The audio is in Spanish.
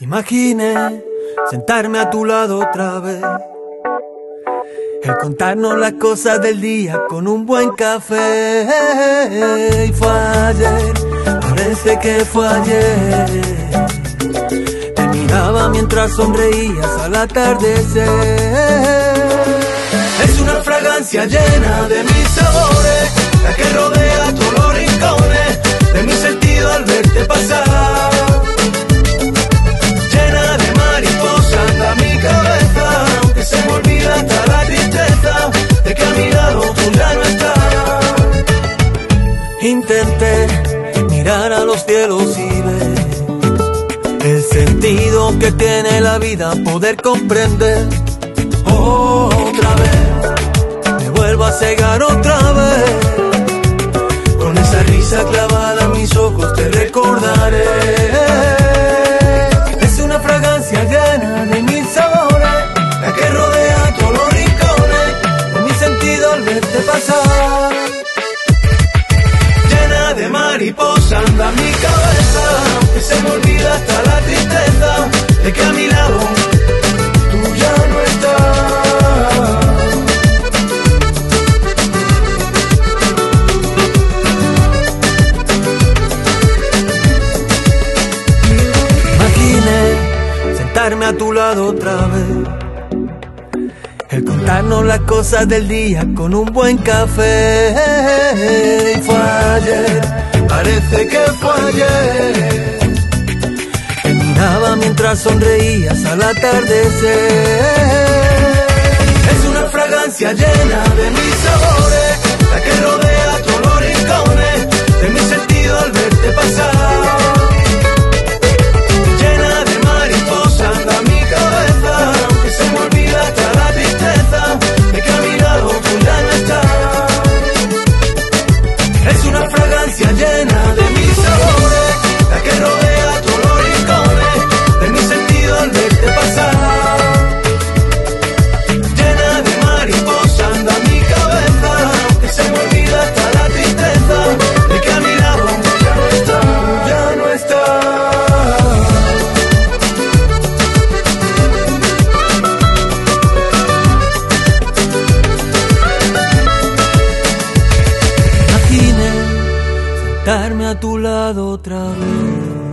Imaginé sentarme a tu lado otra vez. El contarnos las cosas del día con un buen café. Y fue ayer, parece que fue ayer. Te miraba mientras sonreías al atardecer. Es una fragancia llena de mis sabores, Intenté mirar a los cielos y ver el sentido que tiene la vida, poder comprender otra vez. Me vuelvo a cegar otra vez. Con esa risa clavada en mis ojos te recordaré. Es una fragancia llena de mis sabores, la que rodea todos los rincones de mi sentido al verte pasar. Anda mi cabeza, que se me olvida hasta la tristeza de que a mi lado tú ya no estás. Imaginé sentarme a tu lado otra vez. El contarnos las cosas del día con un buen café. Y fue ayer, parece que fue ayer. Te miraba mientras sonreías al atardecer. Es una fragancia llena de mis sabores, fragancia llena de sentarme a tu lado otra vez.